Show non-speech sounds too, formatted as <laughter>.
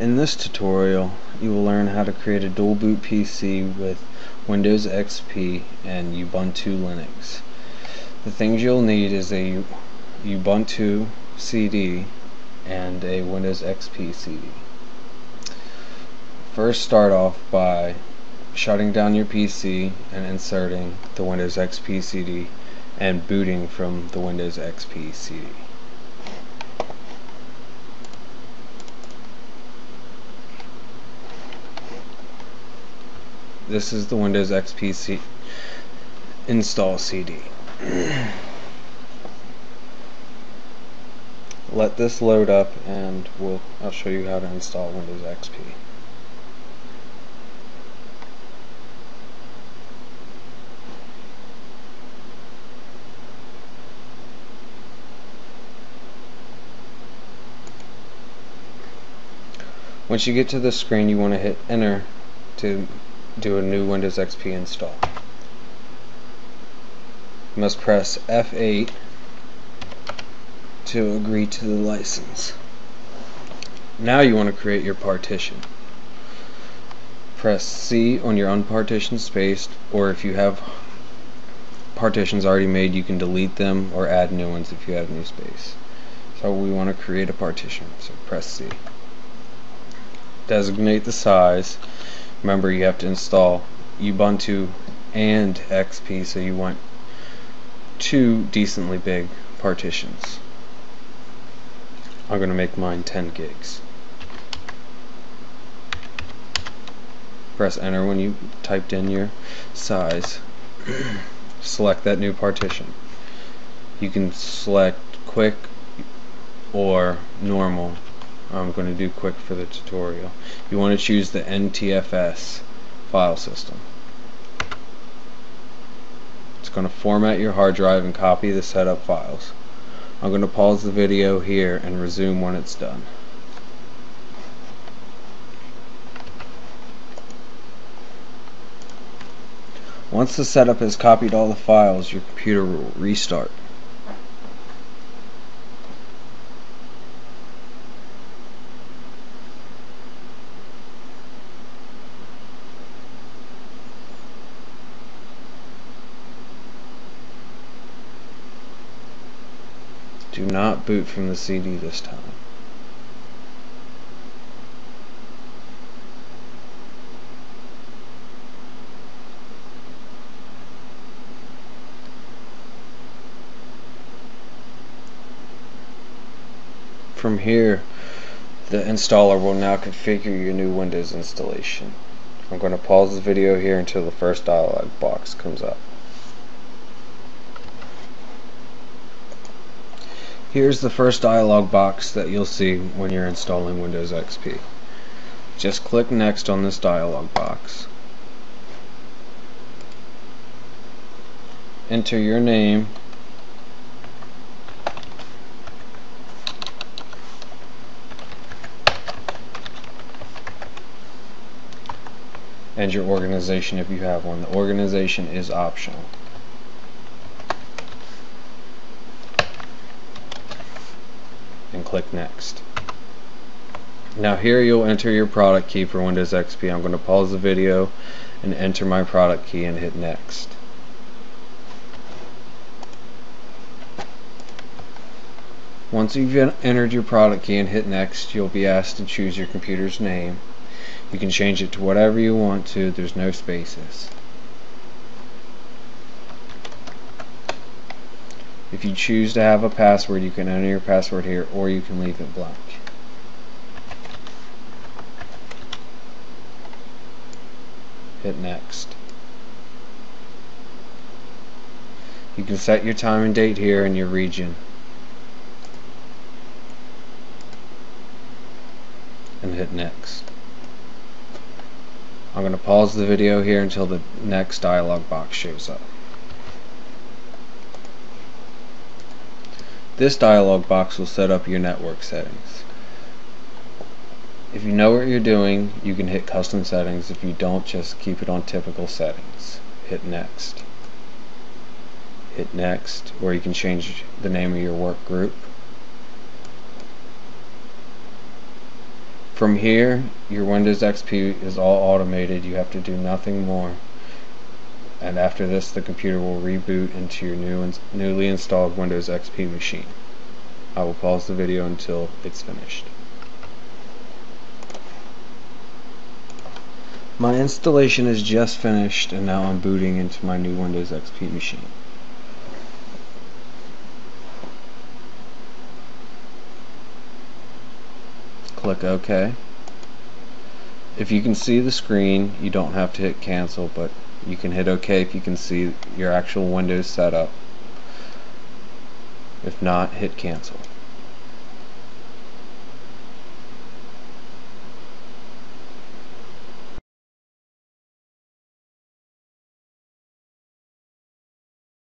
In this tutorial, you will learn how to create a dual boot PC with Windows XP and Ubuntu Linux. The things you'll need is a Ubuntu CD and a Windows XP CD. First start off by shutting down your PC and inserting the Windows XP CD and booting from the Windows XP CD. This is the Windows XP C install CD. <clears throat> Let this load up and we'll I'll show you how to install Windows XP. Once you get to the screen you want to hit enter to do a new Windows XP install. You must press F8 to agree to the license. Now you want to create your partition. Press C on your unpartitioned space or if you have partitions already made you can delete them or add new ones if you have new space. So we want to create a partition. So press C designate the size. Remember you have to install Ubuntu and XP so you want two decently big partitions. I'm going to make mine 10 gigs. Press enter when you typed in your size. <coughs> select that new partition. You can select quick or normal I'm going to do quick for the tutorial. You want to choose the NTFS file system. It's going to format your hard drive and copy the setup files. I'm going to pause the video here and resume when it's done. Once the setup has copied all the files, your computer will restart. Do not boot from the CD this time. From here, the installer will now configure your new Windows installation. I'm going to pause the video here until the first dialog box comes up. Here's the first dialog box that you'll see when you're installing Windows XP. Just click Next on this dialog box. Enter your name and your organization if you have one. The organization is optional. Click next. Now here you'll enter your product key for Windows XP. I'm going to pause the video and enter my product key and hit next. Once you've entered your product key and hit next, you'll be asked to choose your computer's name. You can change it to whatever you want to, there's no spaces. If you choose to have a password, you can enter your password here or you can leave it blank. Hit next. You can set your time and date here in your region. And hit next. I'm going to pause the video here until the next dialog box shows up. This dialog box will set up your network settings. If you know what you're doing, you can hit custom settings. If you don't, just keep it on typical settings. Hit next. Hit next, or you can change the name of your work group. From here, your Windows XP is all automated. You have to do nothing more. And after this, the computer will reboot into your new ins newly installed Windows XP machine. I will pause the video until it's finished. My installation is just finished and now I'm booting into my new Windows XP machine. Click OK. If you can see the screen, you don't have to hit cancel, but you can hit OK if you can see your actual Windows setup. If not, hit cancel.